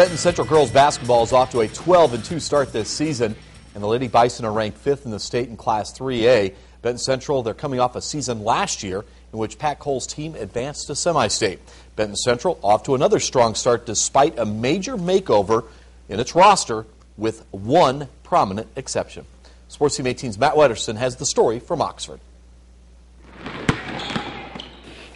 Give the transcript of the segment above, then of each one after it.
Benton Central girls basketball is off to a 12 2 start this season, and the Lady Bison are ranked fifth in the state in Class 3A. Benton Central, they're coming off a season last year in which Pat Cole's team advanced to semi state. Benton Central off to another strong start despite a major makeover in its roster with one prominent exception. Sports Team 18's Matt Wetterson has the story from Oxford.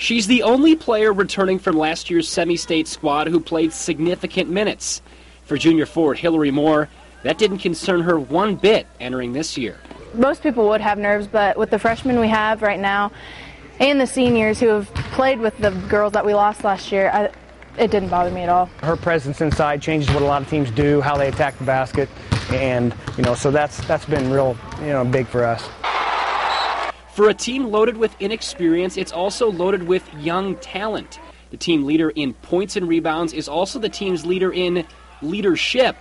She's the only player returning from last year's semi state squad who played significant minutes. For junior forward Hillary Moore, that didn't concern her one bit entering this year. Most people would have nerves, but with the freshmen we have right now and the seniors who have played with the girls that we lost last year, I, it didn't bother me at all. Her presence inside changes what a lot of teams do, how they attack the basket, and you know, so that's that's been real, you know, big for us. For a team loaded with inexperience, it's also loaded with young talent. The team leader in points and rebounds is also the team's leader in leadership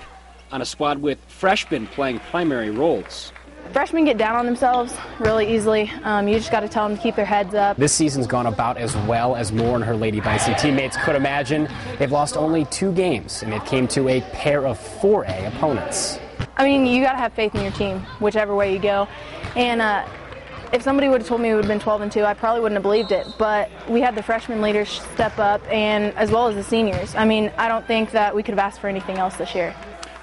on a squad with freshmen playing primary roles. Freshmen get down on themselves really easily. Um, you just got to tell them to keep their heads up. This season's gone about as well as Moore and her Lady Bison teammates could imagine. They've lost only two games, and it came to a pair of 4A opponents. I mean, you got to have faith in your team, whichever way you go. And uh, if somebody would have told me we would have been 12 and 2, I probably wouldn't have believed it. But we had the freshman leaders step up, and as well as the seniors. I mean, I don't think that we could have asked for anything else this year.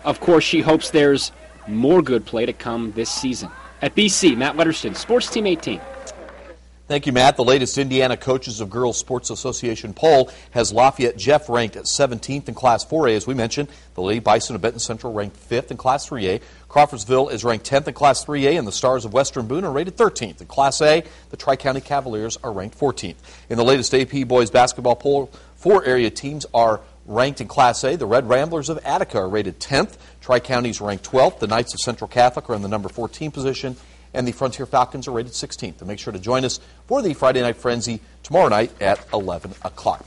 Of course, she hopes there's more good play to come this season. At BC, Matt Wetterston, Sports Team 18. Thank you, Matt. The latest Indiana Coaches of Girls Sports Association poll has Lafayette Jeff ranked at 17th in Class 4A, as we mentioned. The Lady Bison of Benton Central ranked 5th in Class 3A. Crawfordsville is ranked 10th in Class 3A, and the Stars of Western Boone are rated 13th. In Class A, the Tri County Cavaliers are ranked 14th. In the latest AP Boys Basketball poll, four area teams are ranked in Class A. The Red Ramblers of Attica are rated 10th. Tri Counties ranked 12th. The Knights of Central Catholic are in the number 14 position and the Frontier Falcons are rated 16th. And make sure to join us for the Friday Night Frenzy tomorrow night at 11 o'clock.